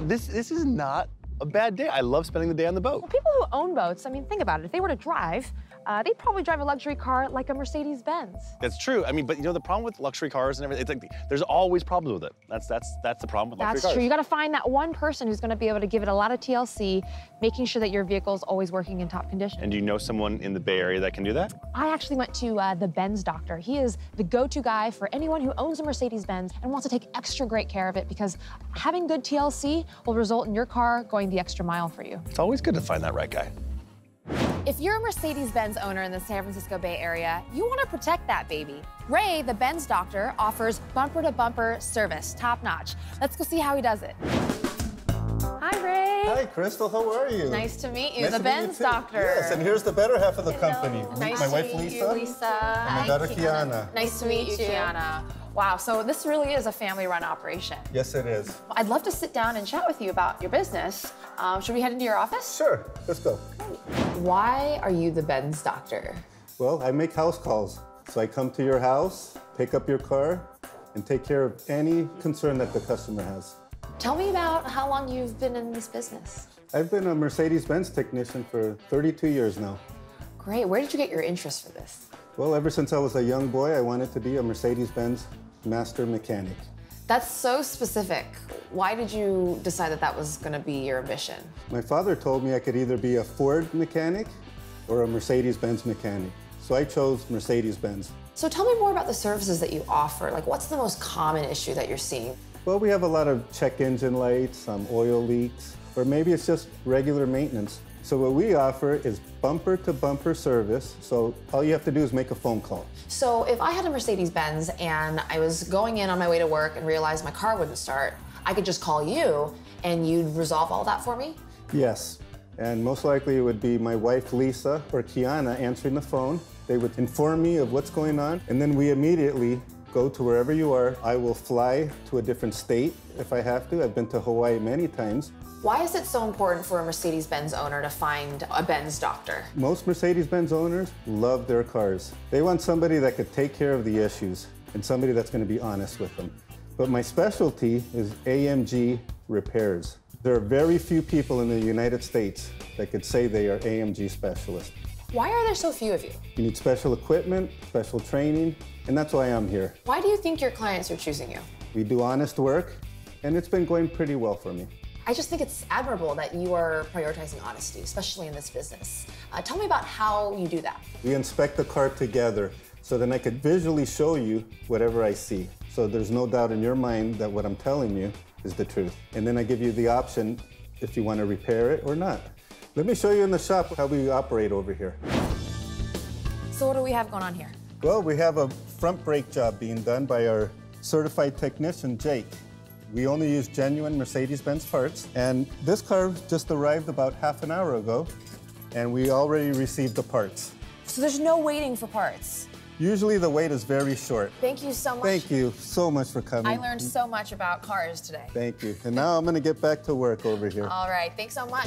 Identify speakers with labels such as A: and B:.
A: this this is not a bad day. I love spending the day on the boat.
B: Well, people who own boats, I mean, think about it. If they were to drive, uh, they'd probably drive a luxury car like a Mercedes Benz.
A: That's true. I mean, but you know the problem with luxury cars and everything, it's like there's always problems with it. That's that's that's the problem with
B: That's
A: luxury cars.
B: true. You got to find that one person who's going to be able to give it a lot of TLC, making sure that your vehicle is always working in top condition.
A: And do you know someone in the Bay Area that can do that?
B: I actually went to uh, the Benz doctor. He is the go-to guy for anyone who owns a Mercedes Benz and wants to take extra great care of it because having good TLC will result in your car going the extra mile for you.
A: It's always good to find that right guy.
C: If you're a Mercedes Benz owner in the San Francisco Bay Area, you want to protect that baby. Ray, the Benz doctor, offers bumper to bumper service, top notch. Let's go see how he does it. Hi, Ray.
D: Hi, Crystal. How are you?
C: Nice to meet you,
D: Nice
C: the
D: to you
C: Benz doctor.
D: Yes, and here's the better half of the company.
C: Nice
D: my
C: to
D: wife
C: meet
D: Lisa.
C: you, Lisa.
D: And my
C: Hi,
D: daughter Kiana.
C: Nice to meet you, Kiana. Wow, so this really is a family-run operation.
D: Yes, it is.
C: I'd love to sit down and chat with you about your business. Um, should we head into your office?
D: Sure, let's go.
C: Why are you the Benz doctor?
D: Well, I make house calls. So I come to your house, pick up your car, and take care of any concern that the customer has.
C: Tell me about how long you've been in this business.
D: I've been a Mercedes-Benz technician for 32 years now.
C: Great. Where did you get your interest for this?
D: Well, ever since I was a young boy, I wanted to be a Mercedes-Benz master mechanic.
C: That's so specific. Why did you decide that that was going to be your ambition?
D: My father told me I could either be a Ford mechanic or a Mercedes-Benz mechanic. So I chose Mercedes-Benz.
C: So tell me more about the services that you offer. Like, what's the most common issue that you're seeing?
D: Well, we have a lot of check engine lights, some oil leaks, or maybe it's just regular maintenance. So what we offer is bumper to bumper service. So all you have to do is make a phone call.
C: So if I had a Mercedes Benz and I was going in on my way to work and realized my car wouldn't start, I could just call you and you'd resolve all that for me?
D: Yes. And most likely it would be my wife Lisa or Kiana answering the phone. They would inform me of what's going on, and then we immediately go to wherever you are. I will fly to a different state if I have to. I've been to Hawaii many times.
C: Why is it so important for a Mercedes Benz owner to find a Benz doctor?
D: Most Mercedes-Benz owners love their cars. They want somebody that could take care of the issues and somebody that's going to be honest with them. But my specialty is AMG repairs. There are very few people in the United States that could say they are AMG specialists.
C: Why are there so few of you?
D: You need special equipment, special training, and that's why I'm here.
C: Why do you think your clients are choosing you?
D: We do honest work, and it's been going pretty well for me.
C: I just think it's admirable that you are prioritizing honesty, especially in this business. Uh, tell me about how you do that.
D: We inspect the car together so then I could visually show you whatever I see. So there's no doubt in your mind that what I'm telling you is the truth. And then I give you the option if you want to repair it or not. Let me show you in the shop how we operate over here.
C: So what do we have going on here?
D: Well, we have a front brake job being done by our certified technician, Jake. We only use genuine Mercedes-Benz parts, and this car just arrived about half an hour ago, and we already received the parts.
C: So there's no waiting for parts.
D: Usually the wait is very short.
C: Thank you so much.
D: Thank you so much for coming.
C: I learned so much about cars today.
D: Thank you. And now I'm going to get back to work over here.
C: All right, thanks so much.